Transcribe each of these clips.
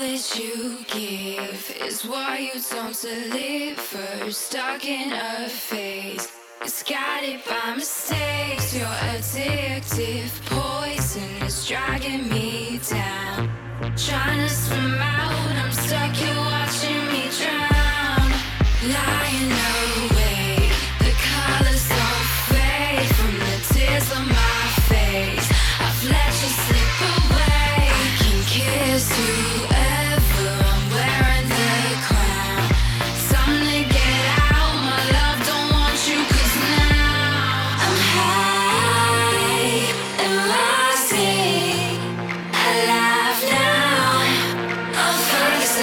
that you give is why you don't deliver. Stuck in a phase, it's guided by mistakes. Your addictive poison is dragging me down. Trying to swim out, I'm stuck here watching me drown. Lying awake, the colors don't fade from the tears on my face. I've let you slip away. I can kiss whoever.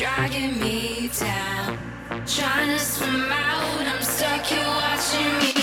dragging me down. Trying to swim out, I'm stuck here watching me.